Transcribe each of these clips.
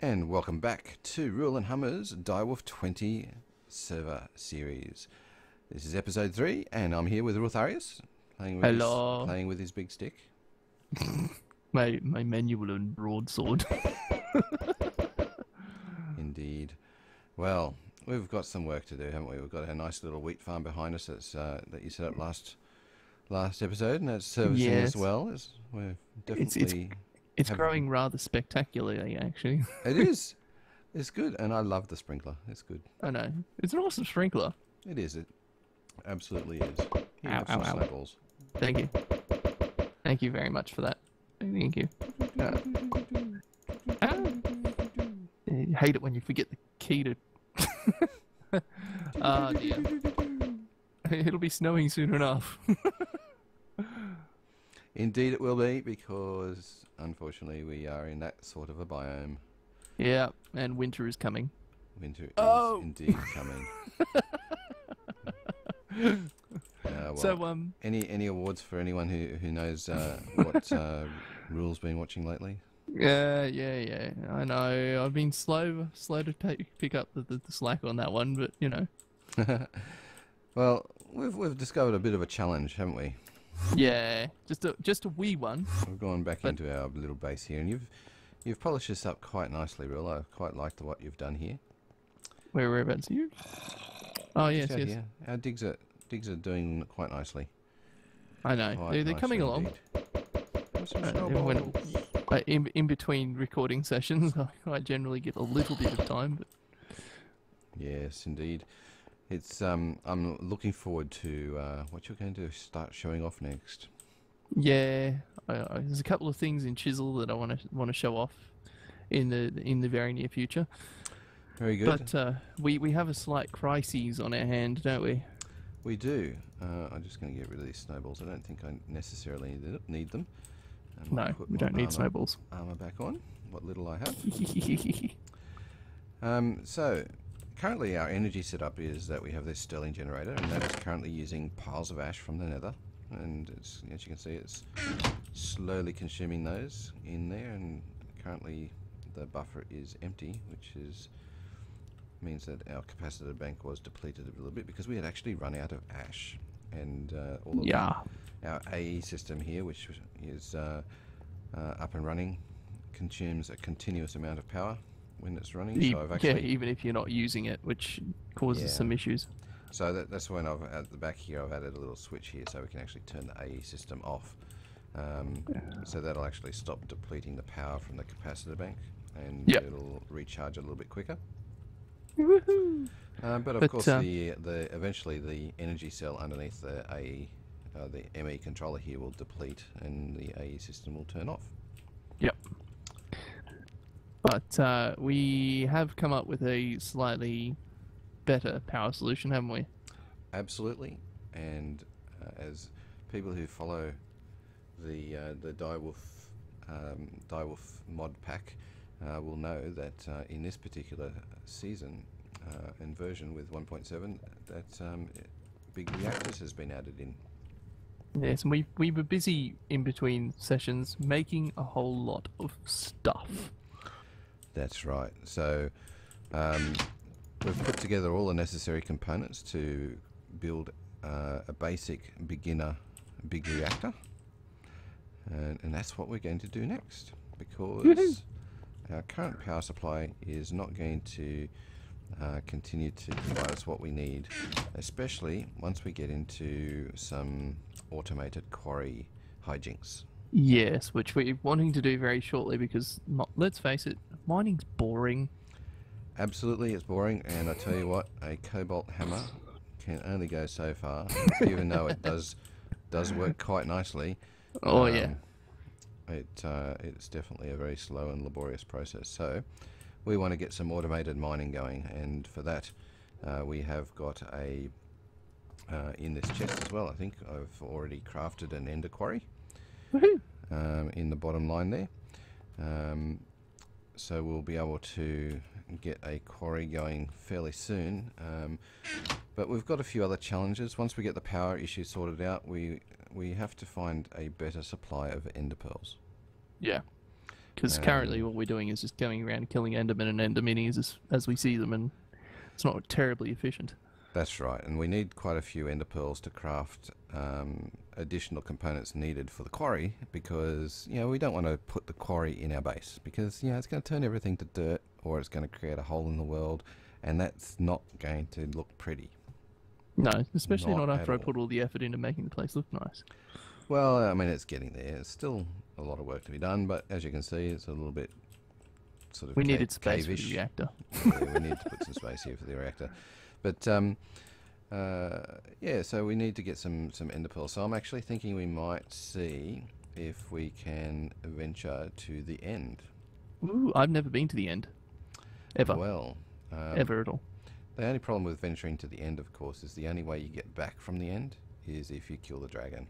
And welcome back to Rul and Hummer's Direwolf 20 server series. This is episode 3, and I'm here with Rultharius, playing with, Hello. His, playing with his big stick. My my Manyullyn and broadsword. Indeed. Well, we've got some work to do, haven't we? We've got a nice little wheat farm behind us that's, uh, that you set up last last episode, and that's servicing Yes. as well. It's, we're definitely... it's- It's Have- growing rather spectacularly, actually. it is. It's good, and I love the sprinkler. It's good. I know. It's an awesome sprinkler. It is. It absolutely is. Here, Ow, ow. Thank you. Thank you very much for that. Thank you. Uh, ah. I hate it when you forget the key to. Ah dear. It'll be snowing soon enough. Indeed, it will be because unfortunately we are in that sort of a biome. yeah, and winter is coming. Winter is Oh. indeed coming. Uh, well, So um, any any awards for anyone who who knows uh, what uh, Rul's been watching lately? Yeah, yeah, yeah. I know. I've been slow, slow to take, pick up the, the, the slack on that one, but you know, Well, we've we've discovered a bit of a challenge, haven't we? Yeah, just a just a wee one. We've gone back But- into our little base here, and you've you've polished this up quite nicely, Real. I quite liked what you've done here. Where whereabouts are you? Oh yes, yes. here. Our digs are digs are doing quite nicely. I know. Quite They're, they're coming along. Uh, when- Uh, in in between recording sessions, I, I generally get a little bit of time, but Yes, indeed. It's um. I'm looking forward to uh, what you're going to start showing off next. yeah, I, I, there's a couple of things in Chisel that I want to want to show off in the in the very near future. Very good. But uh, we we have a slight crisis on our hand, don't we? we do. Uh, I'm just going to get rid of these snowballs. I don't think I necessarily need them. No, we don't need armor- snowballs. Armor back on. What little I have. Um, so, currently our energy setup is that we have this Stirling generator, and that is currently using piles of ash from the nether. And it's, as you can see, it's slowly consuming those in there, and currently the buffer is empty, which is means that our capacitor bank was depleted a little bit because we had actually run out of ash, and uh, all of yeah. our AE system here, which is uh, uh, up and running, consumes a continuous amount of power when it's running. So I've yeah, even if you're not using it, which causes Yeah. some issues. so that, that's when I've at the back here I've added a little switch here, so we can actually turn the AE system off. Um, so that'll actually stop depleting the power from the capacitor bank, and Yep. it'll recharge a little bit quicker. Woohoo! Um, but of But, course, uh, the the eventually the energy cell underneath the AE, uh, the ME controller here will deplete, and the AE system will turn off. Yep. But uh, we have come up with a slightly better power solution, haven't we? Absolutely, and uh, as people who follow the uh, the Direwolf um, Direwolf mod pack uh, will know that uh, in this particular season uh, and version with 1.7, that um, big reactors has been added in. Yes, and we we were busy in between sessions making a whole lot of stuff. That's right. So um, we've put together all the necessary components to build uh, a basic beginner big reactor, and, and that's what we're going to do next because our current power supply is not going to uh, continue to provide us what we need, especially once we get into some automated quarry hijinks. Yes, which we're wanting to do very shortly because let's face it, mining's boring. Absolutely, it's boring, and I tell you what, a cobalt hammer can only go so far, even though it does does work quite nicely. Oh yeah, um, It uh, it's definitely a very slow and laborious process. So we want to get some automated mining going, and for that uh, we have got a uh, in this chest as well. I think I've already crafted an ender quarry. um, in the bottom line there. Um, so we'll be able to get a quarry going fairly soon. Um, but we've got a few other challenges. Once we get the power issue sorted out, we we have to find a better supply of ender pearls. yeah. Because Um, currently what we're doing is just going around killing Endermen and Enderminis as, as we see them, and it's not terribly efficient. That's right, and we need quite a few ender pearls to craft um, additional components needed for the quarry because you know we don't want to put the quarry in our base because you know it's going to turn everything to dirt or it's going to create a hole in the world, and that's not going to look pretty. No, especially Not not, after I put all the effort into making the place look nice. Well, I mean it's getting there. It's still a lot of work to be done, but as you can see, it's a little bit sort of We needed space for the reactor. yeah, we need to put some space here for the reactor. But um, uh, yeah, so we need to get some some ender pearls. So I'm actually thinking we might see if we can venture to the end. Ooh, I've never been to the end. Ever. Well, um, Ever at all. The only problem with venturing to the end, of course, is the only way you get back from the end is if you kill the dragon.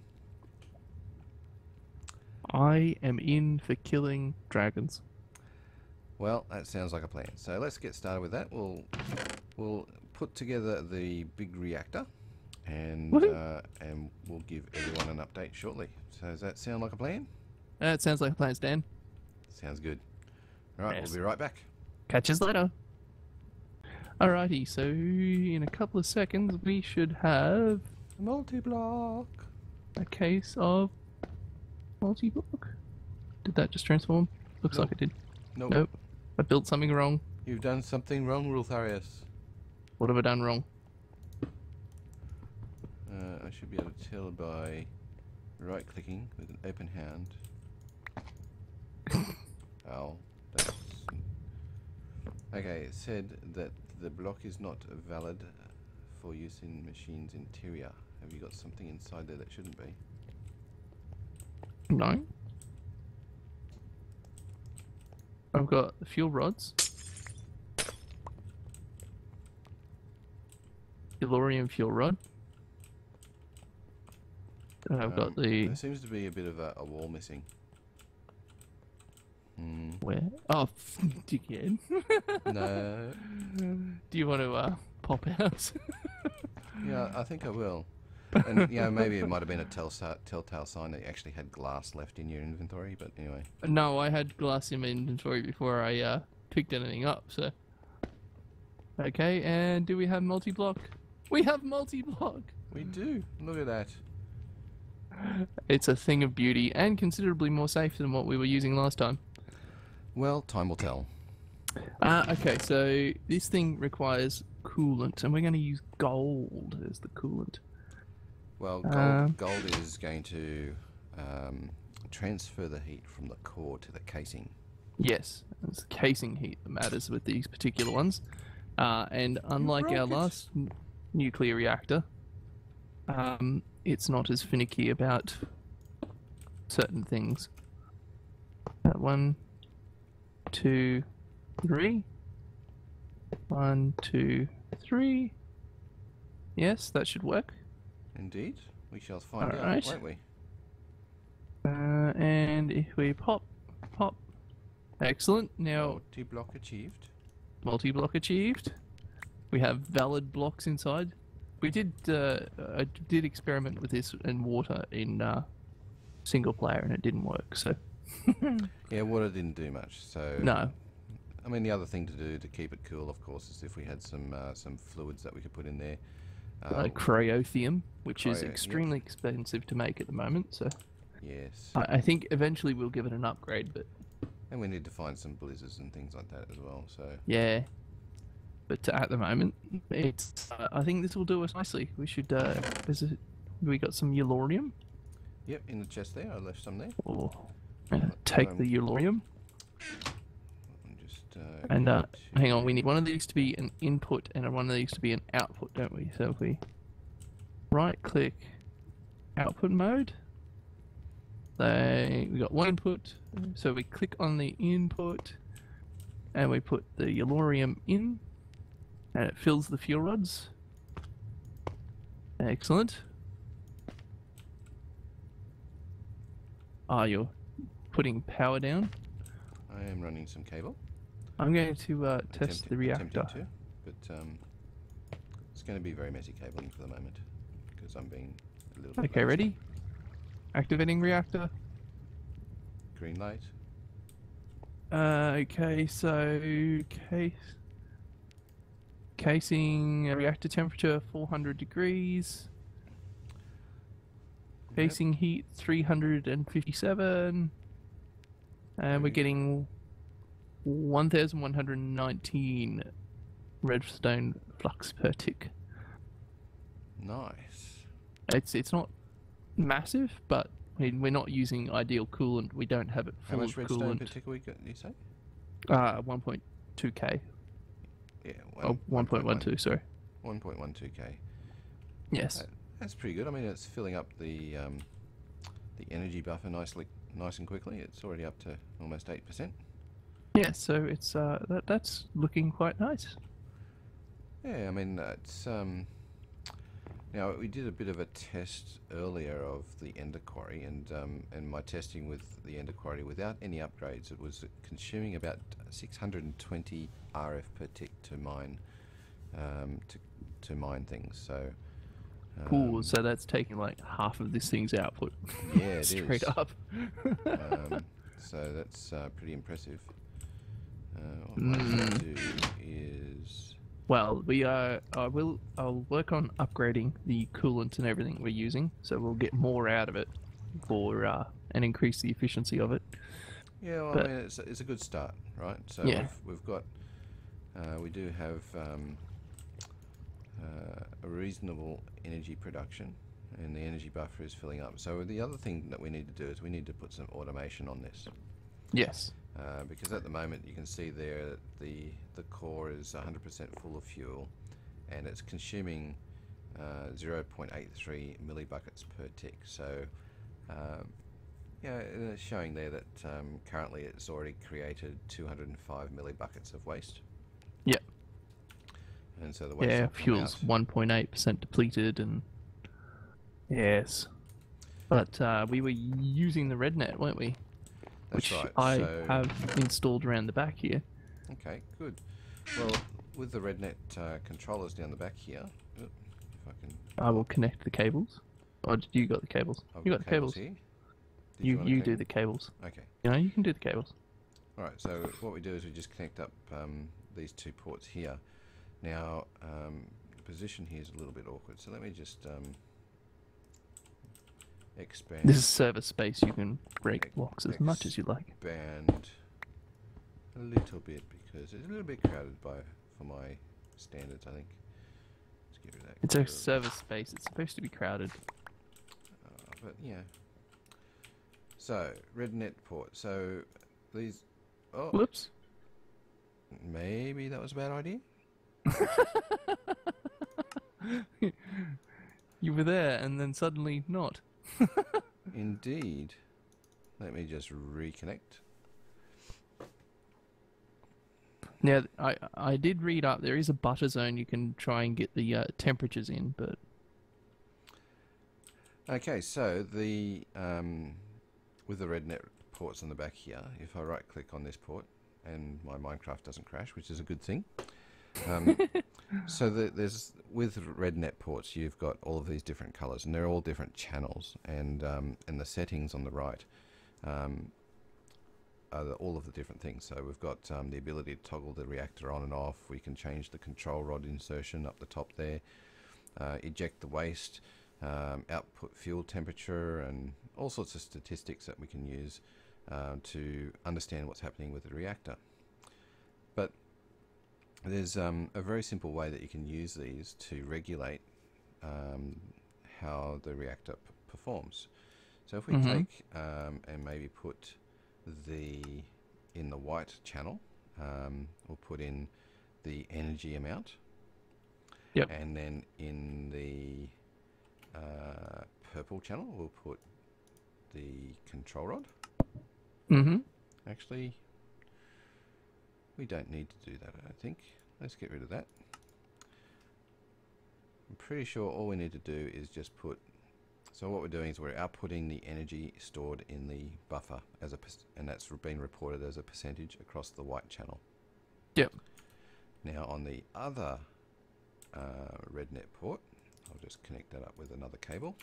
I am in for killing dragons. Well, that sounds like a plan. So let's get started with that. We'll we'll put together the big reactor, and uh, and we'll give everyone an update shortly. So does that sound like a plan? That sounds like a plan, Stan. Sounds good. All right, Yes. we'll be right back. Catch us later. Alrighty, so in a couple of seconds we should have a Multi-block. a case of multi-block. Did that just transform? Looks Nope. like it did. Nope. Nope. I built something wrong. You've done something wrong, Rultharius. What have I done wrong? Uh, I should be able to tell by right-clicking with an open hand. oh, that's... Okay, it said that the block is not valid for use in machine's interior. Have you got something inside there that shouldn't be? No. I've got fuel rods. Yellorium fuel rod. And I've Um, got the There seems to be a bit of a, a wall missing. Hmm. where? Oh, dickhead. No. Do you want to uh, pop out? Yeah, I think I will. And you know, maybe it might have been a telltale sign that you actually had glass left in your inventory. But anyway, no, I had glass in my inventory before I uh, picked anything up. So. Okay, and do we have multi-block? We have multi-block. we do. Look at that. It's a thing of beauty and considerably more safe than what we were using last time. Well, time will tell. Uh, okay, so this thing requires coolant, and we're going to use gold as the coolant. Well, gold, Um, gold is going to um, transfer the heat from the core to the casing. Yes, it's the casing heat that matters with these particular ones. Uh, and unlike our last n- nuclear reactor, um, it's not as finicky about certain things. Uh, one, two, three. One, two, three. Yes, that should work. Indeed, we shall find out, Alright. won't we? Uh, and if we pop, pop. Excellent. Now, Multi-block achieved. multi-block achieved. We have valid blocks inside. We did uh, I did experiment with this in water in uh, single player and it didn't work. So Yeah, water didn't do much. So no, I mean, the other thing to do to keep it cool, of course, is if we had some uh, some fluids that we could put in there. Uh, uh, cryotheum, which is cryo- yep. extremely expensive to make at the moment. So yes, I, I think eventually we'll give it an upgrade. But and we need to find some blizzards and things like that as well. So yeah, but at the moment it's uh, I think this will do us nicely. We should uh, is it, we got some Yellorium? yep, in the chest there, I left some there. Or uh, take the Yellorium. Just uh, And uh, hang on, we need one of these to be an input and one of these to be an output, don't we? So if we right click output mode, they we got one input. So we click on the input and we put the yellorium in and it fills the fuel rods. Excellent. Ah, you're putting power down. I am running some cable. I'm going to uh, test the reactor. to, but um, it's going to be very messy cabling for the moment because I'm being a little. bit Okay, ready? Activating reactor. Green light. Uh, okay, so case casing uh, reactor temperature 400 degrees. Yep. Casing heat 357. And we're getting 1119 redstone flux per tick. Nice. It's it's not massive, but I mean, we're not using ideal coolant. We don't have it How much of redstone per coolant. tick we got? You say? Uh, 1.2k. Oh, 1.12, sorry. 1.12k. Yes. That's pretty good. I mean, it's filling up the um, the energy buffer nicely, nice and quickly. It's already up to almost eight percent. Yeah, so it's uh that that's looking quite nice. Yeah, I mean, uh, it's um. Now we did a bit of a test earlier of the Ender Quarry, and um, and my testing with the Ender Quarry without any upgrades, it was consuming about 620 RF per tick to mine, um, to to mine things. So. Cool. um, So that's taking like half of this thing's output. Yeah, it Straight is. up. um, so that's uh, pretty impressive. Uh, well, we uh I will I'll work on upgrading the coolant and everything we're using, so we'll get more out of it for uh and increase the efficiency of it. yeah, well, but- I mean it's, it's a good start, right? So Yeah. we've, we've got uh, we do have um, uh, a reasonable energy production, and the energy buffer is filling up. So the other thing that we need to do is we need to put some automation on this. Yes. Uh, because at the moment you can see there that the the core is 100% full of fuel and it's consuming uh, 0.83 millibuckets per tick so um, yeah it's showing there that um, currently it's already created 205 millibuckets of waste Yep. and so the waste Yeah, fuel's one point eight percent depleted and Yes. But uh, we were using the RedNet, weren't we? That's Which right I so have installed around the back here. okay good well with the RedNet uh, controllers down the back here if I can I will connect the cables. Or did you got the cables? I've you got the cables. here Did You you do the cables. okay You know, you can do the cables. Alright, so what we do is we just connect up um, these two ports here. Now, um, the position here is a little bit awkward, so let me just um, expand, This is server space. You can break blocks as much as you like. expand a little bit because it's a little bit crowded by for my standards, I think. Let's get rid that. It's a server space. It's supposed to be crowded. Uh, but yeah. So, RedNet port. So, these. Oh, Whoops. maybe that was a bad idea. You were there and then suddenly not. Indeed. Let me just reconnect. Now, I I did read up there is a butter zone you can try and get the uh, temperatures in, but Okay, so the um, with the red net ports on the back here, if I right click on this port and my Minecraft doesn't crash, which is a good thing. Um, so the, there's with RedNet ports, you've got all of these different colors, and they're all different channels, and um, and the settings on the right um, are the, all of the different things. So we've got um, the ability to toggle the reactor on and off. We can change the control rod insertion up the top there, uh, eject the waste, um, output fuel temperature, and all sorts of statistics that we can use uh, to understand what's happening with the reactor. There's um, a very simple way that you can use these to regulate um, how the reactor p- performs. So if we Mhm. take um, and maybe put the in the white channel, um, we'll put in the energy amount. Yep. And then in the uh, purple channel, we'll put the control rod. mm-hmm. Actually, we don't need to do that, I don't think. Let's get rid of that. I'm pretty sure all we need to do is just put... So what we're doing is we're outputting the energy stored in the buffer, as a and that's been reported as a percentage across the white channel. Yep. Now on the other uh, RedNet port, I'll just connect that up with another cable,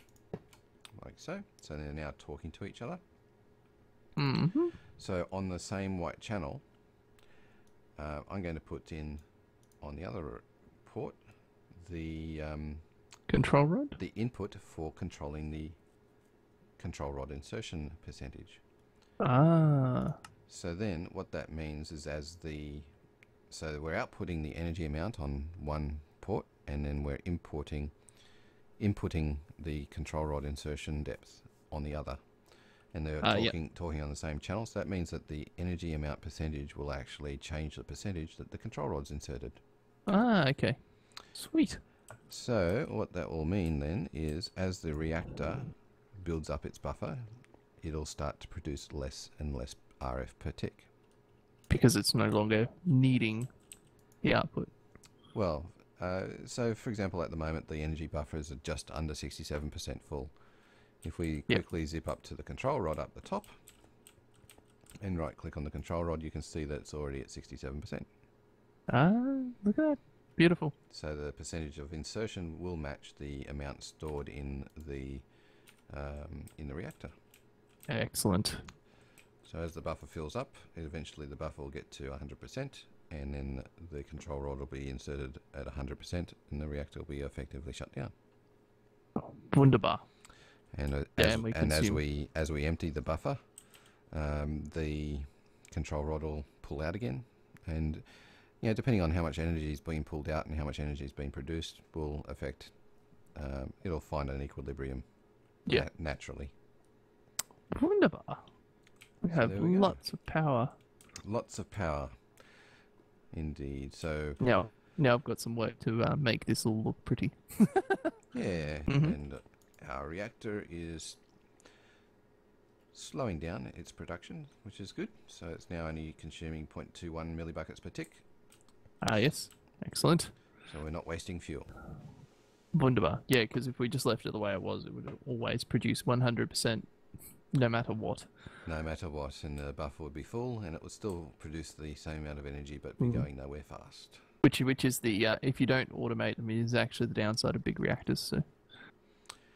like so. So they're now talking to each other. Mm-hmm. So on the same white channel, uh, I'm going to put in on the other port the um, Control rod. the input for controlling the control rod insertion percentage. Ah. So then what that means is as the so we're outputting the energy amount on one port and then we're importing inputting the control rod insertion depth on the other. And they're yep. talking talking on the same channel. So that means that the energy amount percentage will actually change the percentage that the control rod's inserted. Ah. Okay. Sweet. So what that will mean then is as the reactor builds up its buffer, it'll start to produce less and less RF per tick. Because it's no longer needing the output. Well, uh, so for example, at the moment the energy buffers are just under 67% full. If we Yep. quickly zip up to the control rod up the top and right click on the control rod, you can see that it's already at 67%. Ah. Look at that. Beautiful. So the percentage of insertion will match the amount stored in the um, in the reactor. Excellent. So as the buffer fills up, eventually the buffer will get to 100%, and then the control rod will be inserted at 100%, and the reactor will be effectively shut down. Wunderbar. And, uh, Yeah, as, and we and as we as we empty the buffer, um, the control rod will pull out again, and you know, depending on how much energy is being pulled out and how much energy is being produced, will affect. Um, it'll find an equilibrium. Yeah. nat- naturally. Wunderbar. We So have there we go. lots of power. Lots of power. Indeed. So Now, now I've got some work to uh, make this all look pretty. Yeah, Mhm. and our reactor is slowing down its production, which is good. So it's now only consuming 0.21 millibuckets per tick, Ah, yes. Excellent. so we're not wasting fuel. Wunderbar. Yeah, because if we just left it the way it was, it would always produce 100% no matter what. No matter what, and the buffer would be full, and it would still produce the same amount of energy, but be Mhm. going nowhere fast. Which, which is the, uh, if you don't automate them, is actually the downside of big reactors. So.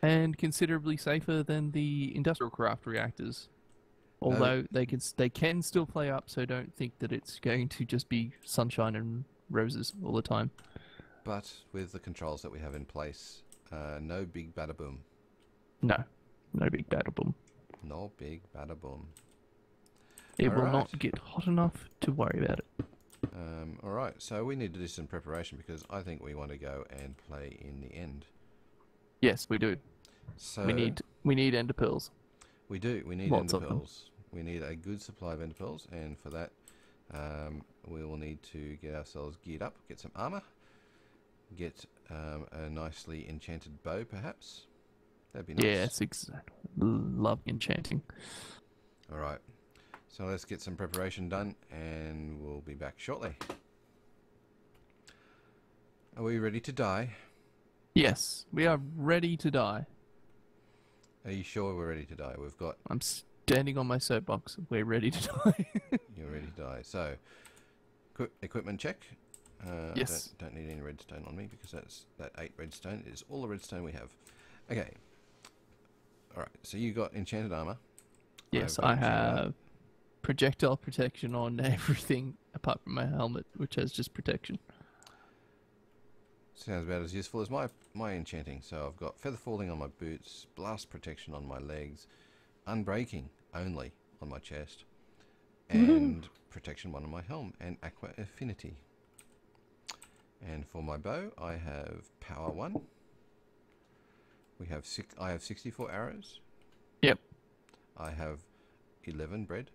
And considerably safer than the industrial craft reactors. Although they can they can still play up, so don't think that it's going to just be sunshine and roses all the time. But with the controls that we have in place, uh, no big bada boom. No, no big battle boom. No big bada boom. It will Alright. not get hot enough to worry about it. Um, all right, so we need to do some preparation because I think we want to go and play in the end. Yes, we do. So we need we need ender pearls. We do. We need Lots ender pearls. We need a good supply of ender pearls, and for that, um, we will need to get ourselves geared up, get some armor, get um, a nicely enchanted bow, perhaps. That'd be nice. Yes, exactly. Love enchanting. All right. So let's get some preparation done, and we'll be back shortly. Are we ready to die? Yes, we are ready to die. Are you sure we're ready to die? We've got I'm standing on my soapbox. We're ready to die. You're ready to die. So, equipment check. Uh, Yes. Don't, don't need any redstone on me because that's that eight redstone is all the redstone we have. Okay. All right. So you got enchanted armor. yes, I enchanted armor. have projectile protection on everything apart from my helmet, which has just protection. Sounds about as useful as my my enchanting. So I've got feather falling on my boots, blast protection on my legs, unbreaking only on my chest, and protection one on my helm, and aqua affinity. And for my bow, I have power one. We have six. I have sixty-four arrows. Yep. I have eleven bread.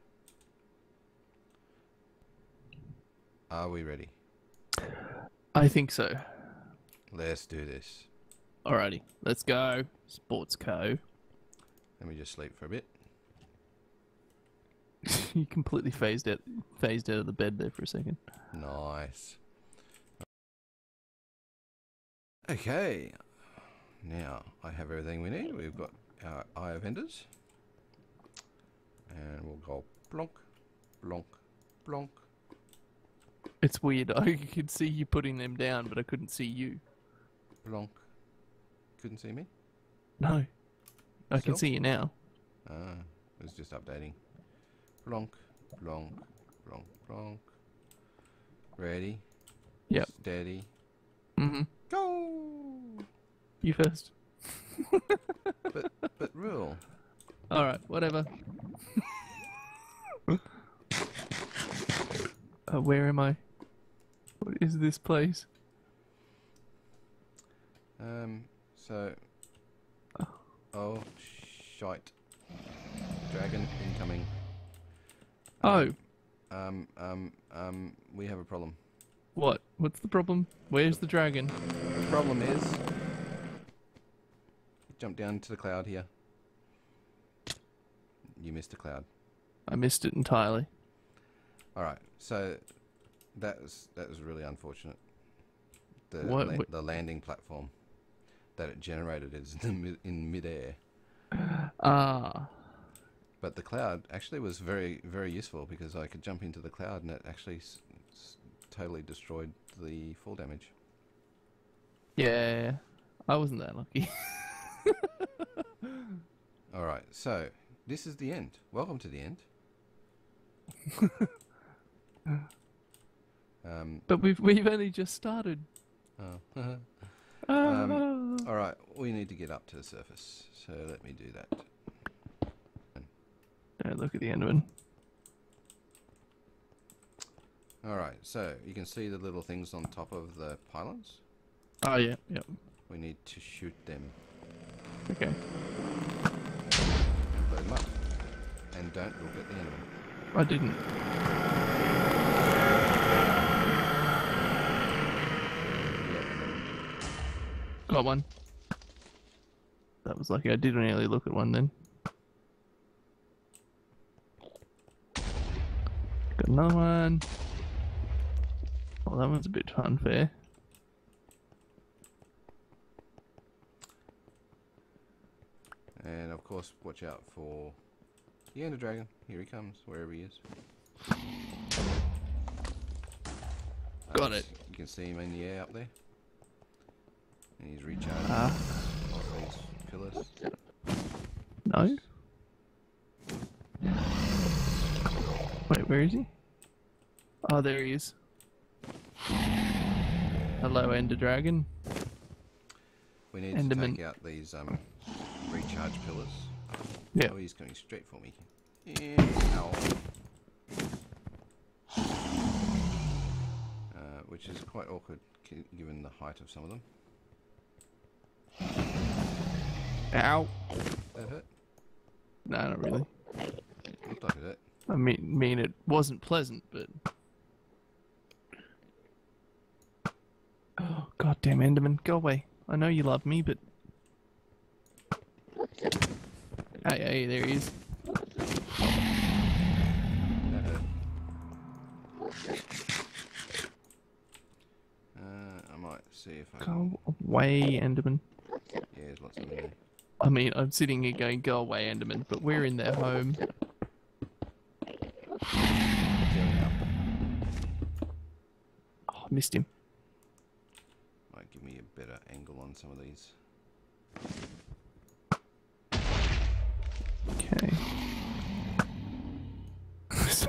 Are we ready? I think so. Let's do this. Alrighty, let's go. Sports Co. Let me just sleep for a bit. you completely phased out, phased out of the bed there for a second. Nice. Okay. Now I have everything we need. We've got our Eye of Enders. And we'll go blonk, blonk, blonk. It's weird. I could see you putting them down, but I couldn't see you. Blonk. Couldn't see me? No, I can see you now. Ah, it was just updating. Blonk, blonk, blonk, blonk. Ready? Yep. Steady. Mm-hmm. Go! You first. But, but Rul. All right, whatever. uh, where am I? What is this place? Um, so. Oh, shite. Dragon incoming. Oh, Um, um, um, we have a problem. what? What's the problem? Where's the dragon? The problem is. Jump down to the cloud here. You missed a cloud. I missed it entirely. Alright, so that was that was really unfortunate. The What- la- what- the landing platform that it generated is in mid, in midair. Ah, But the cloud actually was very very useful because I could jump into the cloud and it actually totally destroyed the fall damage. yeah. I wasn't that lucky. Alright, so this is the end. Welcome to the end. um, but we've we've only just started. oh. All right, we need to get up to the surface. So let me do that. Don't look at the Enderman. All right, so you can see the little things on top of the pylons. Oh yeah, yep. We need to shoot them, Okay. blow them up, and don't look at the enemy. I didn't. Got one. That was lucky. I didn't really look at one then. Got another one. Oh, that one's a bit unfair. And of course, watch out for the Ender Dragon. Here he comes, wherever he is. Got Uh, it. You can see him in the air up there. He's recharging Ah, these pillars. no. Wait, where is he? Oh, there he is. Hello, Ender Dragon. We need Enderman. to take out these um, recharge pillars. Yeah. Oh, he's coming straight for me. Yeah. Ow. Uh, which is quite awkward given the height of some of them. Ow. That hurt? No, not really. Like it hurt. I mean, mean it wasn't pleasant, but. Oh, goddamn Enderman, go away. I know you love me, but. Hey, hey, there he is. That hurt. Uh, I might see if I. Go away, Enderman. Yeah, there's lots of them there. I mean, I'm sitting here going, go away, Enderman, but we're in their home. Oh, I missed him. Might give me a better angle on some of these. Okay.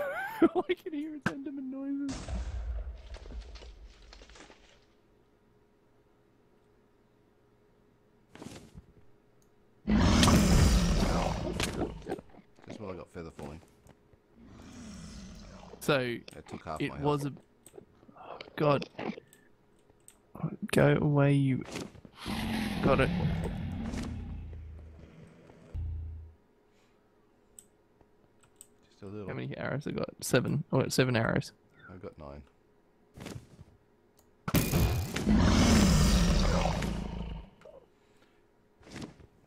I can hear is Enderman noises. That's what I got feather falling. So, That took half it was health. a. Oh, God. Go away, you. Got it. Just a little. How many arrows I got? Seven. I got seven arrows. I've got nine.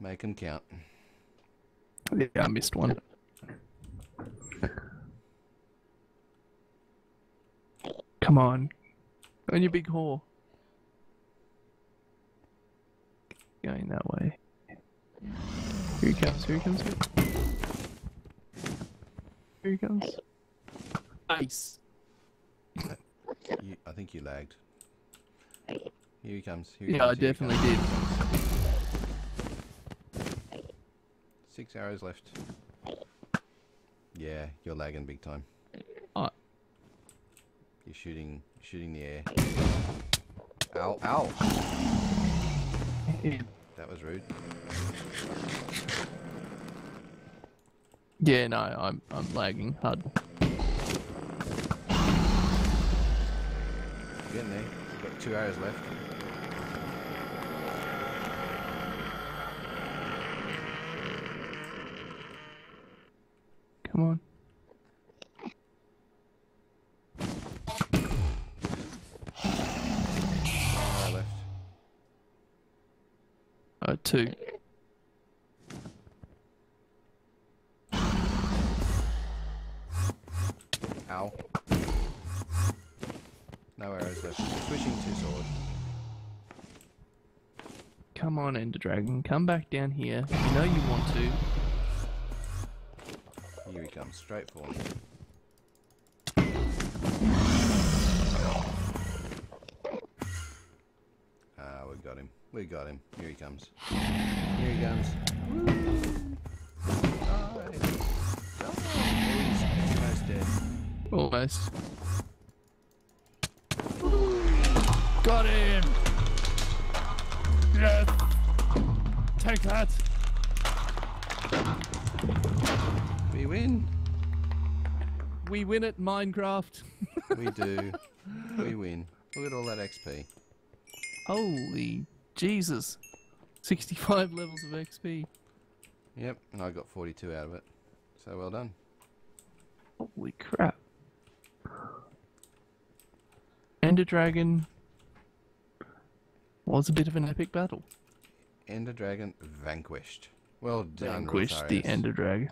Make Make 'em count. Yeah, I missed one. Come on. Go on, you big whore. Going that way. Here he comes, here he comes. Here he comes. Nice. You, I think you lagged. Here he comes. Here he Yeah, I comes, here he definitely comes. did. Six arrows left. Yeah, Yeah, you're lagging big time. You're shooting, shooting the air. Ow, ow! That was rude. Yeah, no, I'm I'm lagging hard. Getting there. We've got two hours left. Come on. One hour left. Uh, two. Ow. No arrows left. Switching to sword. Come on, Ender Dragon. Come back down here. You know you want to. Here he comes, straight for me. We got him. We got him. Here he comes. Here he comes. Die. Die. He's almost dead. Almost. Got him! Yes! Take that! We win. We win at Minecraft. We do. we win. Look at all that XP. Holy Jesus. 65 levels of XP. Yep, and I got 42 out of it. So well done. Holy crap. Ender Dragon was a bit of an epic battle. Ender Dragon vanquished. Well done, Vanquished the Ender Dragon.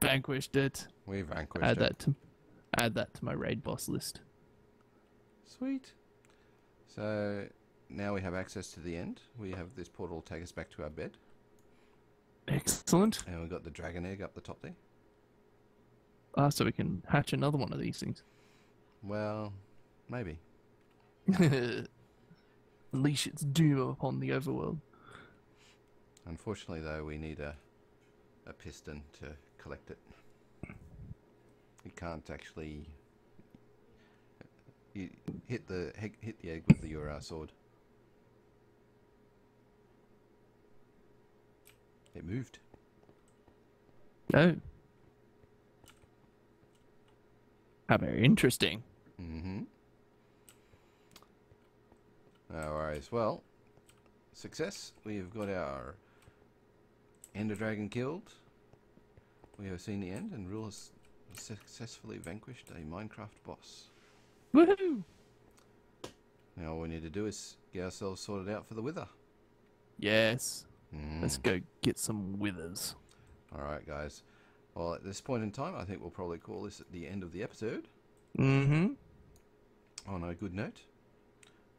Vanquished it. We vanquished Add it. that to add that to my raid boss list. Sweet. So now we have access to the end. We have this portal take us back to our bed, Excellent. and we've got the dragon egg up the top there. Ah, so we can hatch another one of these things. Well, maybe. Unleash its doom upon the overworld. Unfortunately, though, we need a a piston to collect it. You can't actually you hit the hit the egg with the, your uh, sword. It moved. Oh. How very interesting. Mm-hmm. No worries. Well, success. We've got our Ender Dragon killed. We have seen the end, and Rul has successfully vanquished a Minecraft boss. Woohoo! Now all we need to do is get ourselves sorted out for the Wither. Yes. Mm. Let's go get some withers. All right, guys. Well, at this point in time, I think we'll probably call this at the end of the episode Mm-hmm. on a good note.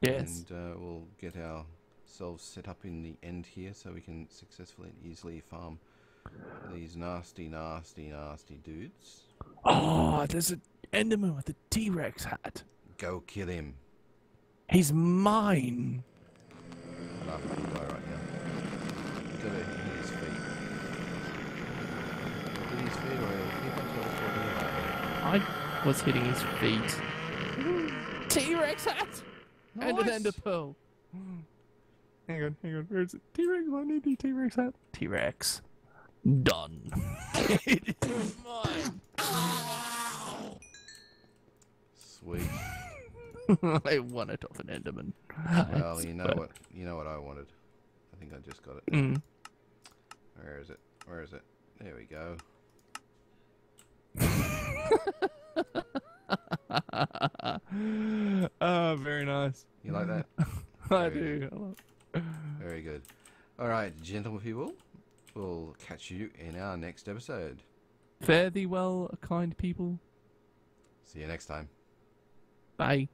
Yes. And uh, we'll get ourselves set up in the end here so we can successfully and easily farm these nasty, nasty, nasty dudes. Oh, there's an Enderman with a T-Rex hat. Go kill him. He's mine. I'm after you guy right now. You gotta hit his feet. Hit his feet or he'll keep on teleporting about. I was hitting his feet. T-Rex hat and an Ender Pearl. Hang on, hang on. Where's it? T-Rex. I need the T-Rex hat. T-Rex. Done. it is mine. Sweet. I won it off an Enderman. Well, you know But- what? You know what I wanted. I think I just got it. Mm. Where is it? Where is it? There we go. Oh, very nice. You like that? I Very do. I love- Very good. All right, gentlemen people, we'll catch you in our next episode. Fare thee well, kind people. See you next time. Bye.